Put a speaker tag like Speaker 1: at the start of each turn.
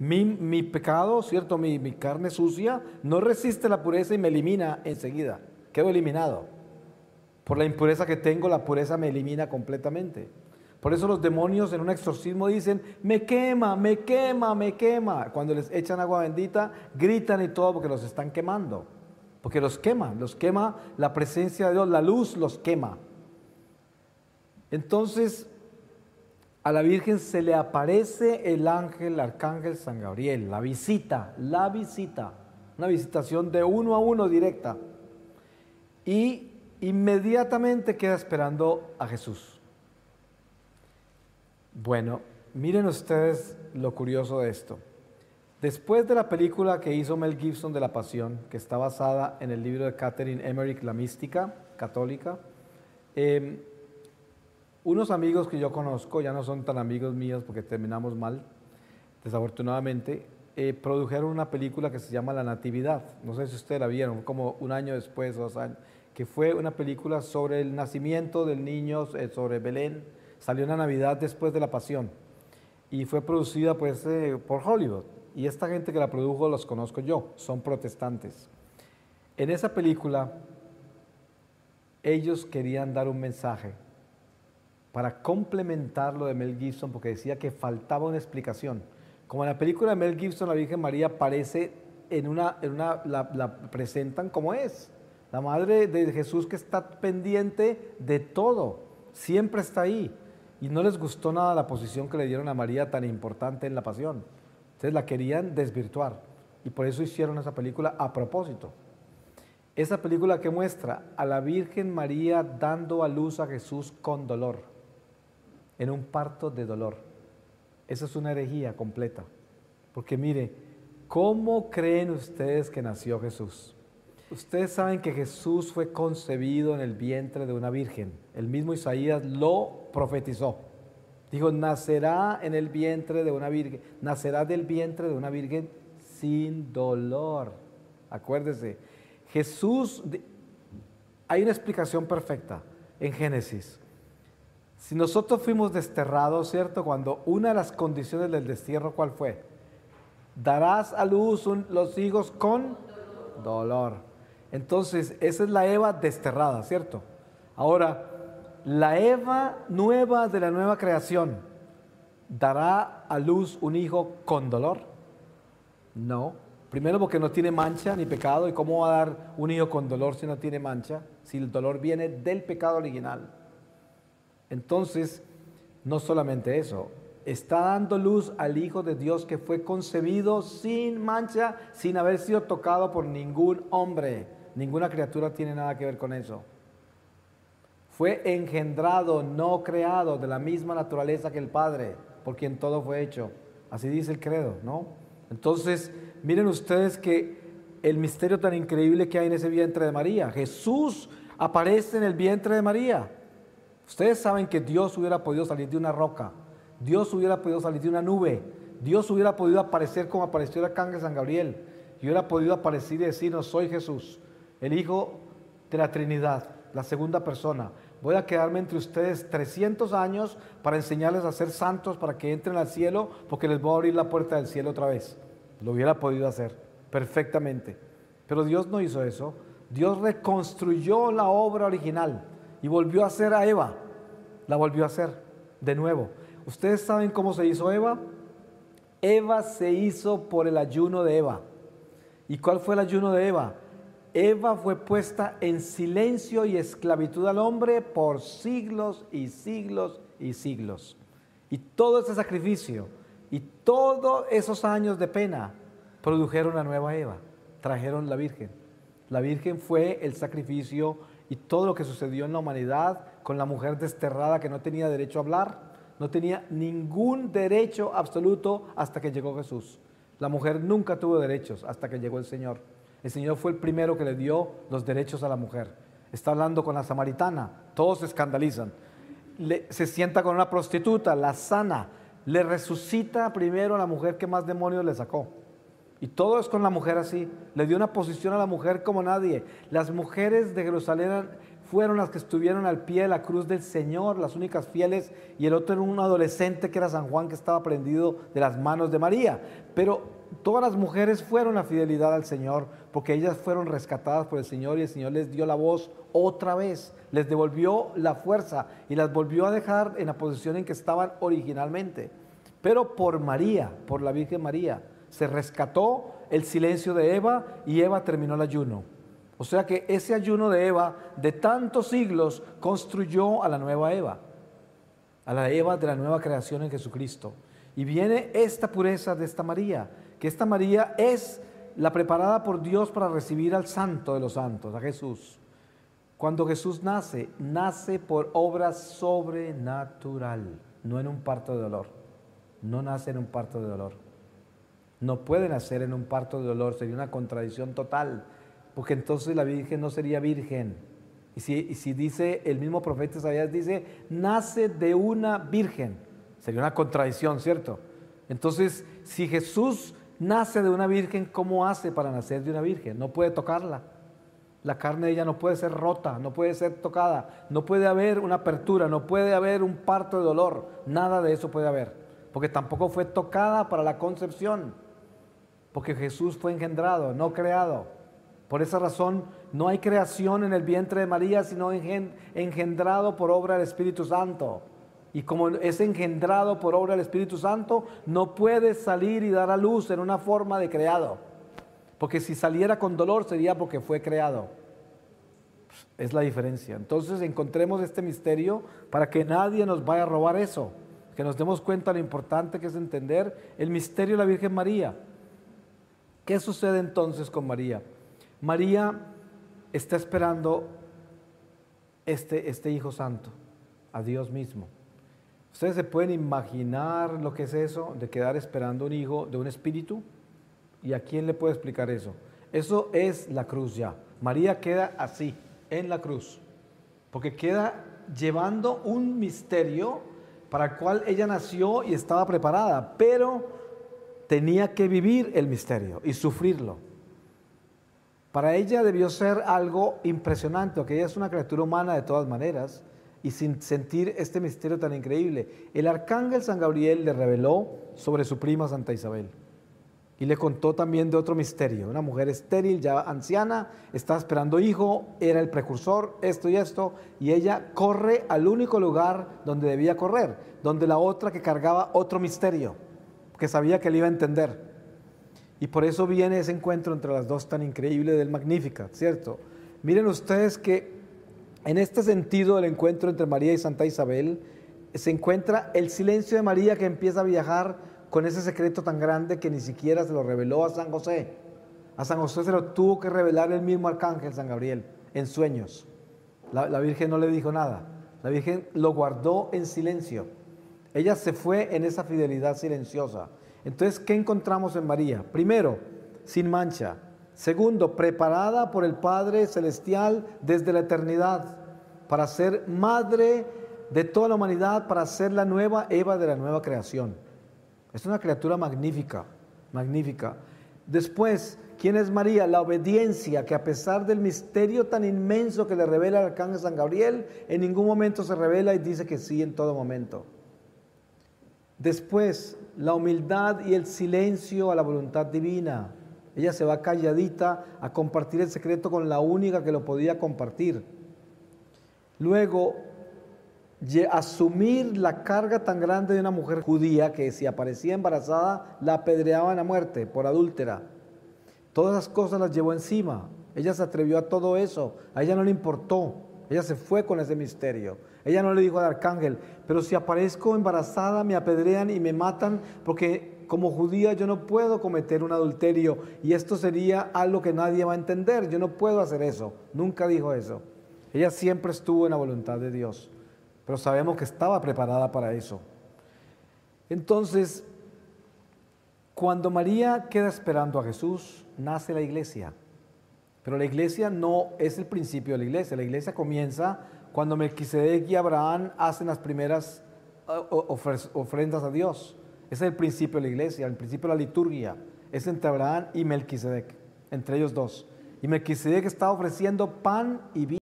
Speaker 1: mi, mi pecado, ¿cierto? Mi, mi carne sucia no resiste la pureza y me elimina enseguida. Quedo eliminado. Por la impureza que tengo, la pureza me elimina completamente. Por eso los demonios en un exorcismo dicen, me quema, me quema, me quema. Cuando les echan agua bendita, gritan y todo porque los están quemando. Porque los quema, los quema la presencia de Dios, la luz los quema. Entonces, a la Virgen se le aparece el ángel, el arcángel San Gabriel, la visita, la visita, una visitación de uno a uno directa. Y inmediatamente queda esperando a Jesús. Bueno, miren ustedes lo curioso de esto. Después de la película que hizo Mel Gibson de La Pasión, que está basada en el libro de Catherine Emmerich, La Mística Católica, em, unos amigos que yo conozco, ya no son tan amigos míos porque terminamos mal, desafortunadamente, eh, produjeron una película que se llama La Natividad. No sé si ustedes la vieron, como un año después, dos años, que fue una película sobre el nacimiento del niño, eh, sobre Belén Salió en la Navidad después de la Pasión y fue producida pues, eh, por Hollywood. Y esta gente que la produjo los conozco yo, son protestantes. En esa película ellos querían dar un mensaje para complementar lo de Mel Gibson porque decía que faltaba una explicación. Como en la película de Mel Gibson la Virgen María aparece en una, la, la presentan como es. La madre de Jesús que está pendiente de todo, siempre está ahí y no les gustó nada la posición que le dieron a María tan importante en la pasión. Entonces la querían desvirtuar y por eso hicieron esa película a propósito. Esa película que muestra a la Virgen María dando a luz a Jesús con dolor, en un parto de dolor. Esa es una herejía completa. Porque mire, ¿cómo creen ustedes que nació Jesús? Ustedes saben que Jesús fue concebido en el vientre de una virgen. El mismo Isaías lo profetizó. Dijo, nacerá en el vientre de una virgen, nacerá del vientre de una virgen sin dolor. Acuérdese, Jesús, hay una explicación perfecta en Génesis. Si nosotros fuimos desterrados, ¿cierto? Cuando una de las condiciones del destierro, ¿cuál fue? Darás a luz los hijos con dolor. Entonces, esa es la Eva desterrada, ¿cierto? Ahora, la Eva nueva de la nueva creación, ¿dará a luz un hijo con dolor? No. Primero porque no tiene mancha ni pecado. ¿Y cómo va a dar un hijo con dolor si no tiene mancha? Si el dolor viene del pecado original. Entonces, no solamente eso, está dando luz al Hijo de Dios que fue concebido sin mancha, sin haber sido tocado por ningún hombre. Ninguna criatura tiene nada que ver con eso. Fue engendrado, no creado, de la misma naturaleza que el Padre, por quien todo fue hecho. Así dice el credo, ¿no? Entonces, miren ustedes que el misterio tan increíble que hay en ese vientre de María. Jesús aparece en el vientre de María. Ustedes saben que Dios hubiera podido salir de una roca, Dios hubiera podido salir de una nube, Dios hubiera podido aparecer como apareció el arcángel San Gabriel, y hubiera podido aparecer y decir, no soy Jesús el Hijo de la Trinidad, la segunda persona. Voy a quedarme entre ustedes 300 años para enseñarles a ser santos, para que entren al cielo, porque les voy a abrir la puerta del cielo otra vez. Lo hubiera podido hacer perfectamente. Pero Dios no hizo eso. Dios reconstruyó la obra original y volvió a hacer a Eva. La volvió a hacer de nuevo. ¿Ustedes saben cómo se hizo Eva? Eva se hizo por el ayuno de Eva. ¿Y cuál fue el ayuno de Eva? Eva fue puesta en silencio y esclavitud al hombre por siglos y siglos y siglos. Y todo ese sacrificio y todos esos años de pena produjeron la nueva Eva, trajeron la Virgen. La Virgen fue el sacrificio y todo lo que sucedió en la humanidad con la mujer desterrada que no tenía derecho a hablar, no tenía ningún derecho absoluto hasta que llegó Jesús. La mujer nunca tuvo derechos hasta que llegó el Señor. El Señor fue el primero que le dio los derechos a la mujer. Está hablando con la samaritana, todos se escandalizan. se sienta con una prostituta, la sana, le resucita primero a la mujer que más demonios le sacó. Y todo es con la mujer así. Le dio una posición a la mujer como nadie. Las mujeres de Jerusalén fueron las que estuvieron al pie de la cruz del Señor, las únicas fieles, y el otro era un adolescente que era San Juan que estaba prendido de las manos de María. Pero todas las mujeres fueron la fidelidad al Señor, porque ellas fueron rescatadas por el Señor y el Señor les dio la voz otra vez, les devolvió la fuerza y las volvió a dejar en la posición en que estaban originalmente. Pero por María, por la Virgen María, se rescató el silencio de Eva y Eva terminó el ayuno. O sea que ese ayuno de Eva de tantos siglos construyó a la nueva Eva, a la Eva de la nueva creación en Jesucristo. Y viene esta pureza de esta María, que esta María es la preparada por Dios para recibir al santo de los santos, a Jesús. Cuando Jesús nace, nace por obra sobrenatural, no en un parto de dolor. No nace en un parto de dolor. No puede nacer en un parto de dolor, sería una contradicción total porque entonces la Virgen no sería virgen. Y si, si dice el mismo profeta Isaías, dice, nace de una virgen, sería una contradicción, ¿cierto? Entonces, si Jesús nace de una virgen, ¿cómo hace para nacer de una virgen? No puede tocarla. La carne de ella no puede ser rota, no puede ser tocada, no puede haber una apertura, no puede haber un parto de dolor, nada de eso puede haber, porque tampoco fue tocada para la concepción, porque Jesús fue engendrado, no creado. Por esa razón, no hay creación en el vientre de María, sino engendrado por obra del Espíritu Santo. Y como es engendrado por obra del Espíritu Santo, no puede salir y dar a luz en una forma de creado. Porque si saliera con dolor sería porque fue creado. Es la diferencia. Entonces encontremos este misterio para que nadie nos vaya a robar eso. Que nos demos cuenta de lo importante que es entender el misterio de la Virgen María. ¿Qué sucede entonces con María? María está esperando este, este Hijo Santo, a Dios mismo. ¿Ustedes se pueden imaginar lo que es eso de quedar esperando un hijo de un espíritu? ¿Y a quién le puede explicar eso? Eso es la cruz ya. María queda así, en la cruz, porque queda llevando un misterio para el cual ella nació y estaba preparada, pero tenía que vivir el misterio y sufrirlo. Para ella debió ser algo impresionante, porque ella es una criatura humana de todas maneras, y sin sentir este misterio tan increíble. El arcángel San Gabriel le reveló sobre su prima Santa Isabel. Y le contó también de otro misterio. Una mujer estéril, ya anciana, está esperando hijo, era el precursor, esto y esto, y ella corre al único lugar donde debía correr, donde la otra que cargaba otro misterio, que sabía que le iba a entender. Y por eso viene ese encuentro entre las dos tan increíble del Magnífica, ¿cierto? Miren ustedes que en este sentido del encuentro entre María y Santa Isabel, se encuentra el silencio de María que empieza a viajar con ese secreto tan grande que ni siquiera se lo reveló a San José. A San José se lo tuvo que revelar el mismo arcángel San Gabriel en sueños. La Virgen no le dijo nada. La Virgen lo guardó en silencio. Ella se fue en esa fidelidad silenciosa. Entonces, ¿qué encontramos en María? Primero, sin mancha. Segundo, preparada por el Padre Celestial desde la eternidad para ser madre de toda la humanidad, para ser la nueva Eva de la nueva creación. Es una criatura magnífica, magnífica. Después, ¿quién es María? La obediencia que a pesar del misterio tan inmenso que le revela el arcángel San Gabriel, en ningún momento se revela y dice que sí en todo momento. Después, la humildad y el silencio a la voluntad divina. Ella se va calladita a compartir el secreto con la única que lo podía compartir. Luego, asumir la carga tan grande de una mujer judía que si aparecía embarazada la apedreaban a muerte por adúltera. Todas las cosas las llevó encima. Ella se atrevió a todo eso. A ella no le importó. Ella se fue con ese misterio. Ella no le dijo al arcángel, pero si aparezco embarazada me apedrean y me matan porque como judía yo no puedo cometer un adulterio y esto sería algo que nadie va a entender. Yo no puedo hacer eso. Nunca dijo eso. Ella siempre estuvo en la voluntad de Dios, pero sabemos que estaba preparada para eso. Entonces, cuando María queda esperando a Jesús, nace la iglesia. Pero la iglesia no es el principio de la iglesia. La iglesia comienza cuando Melquisedec y Abraham hacen las primeras uh, ofrendas a Dios. Ese es el principio de la iglesia, el principio de la liturgia. Es entre Abraham y Melquisedec, entre ellos dos. Y Melquisedec está ofreciendo pan y vino.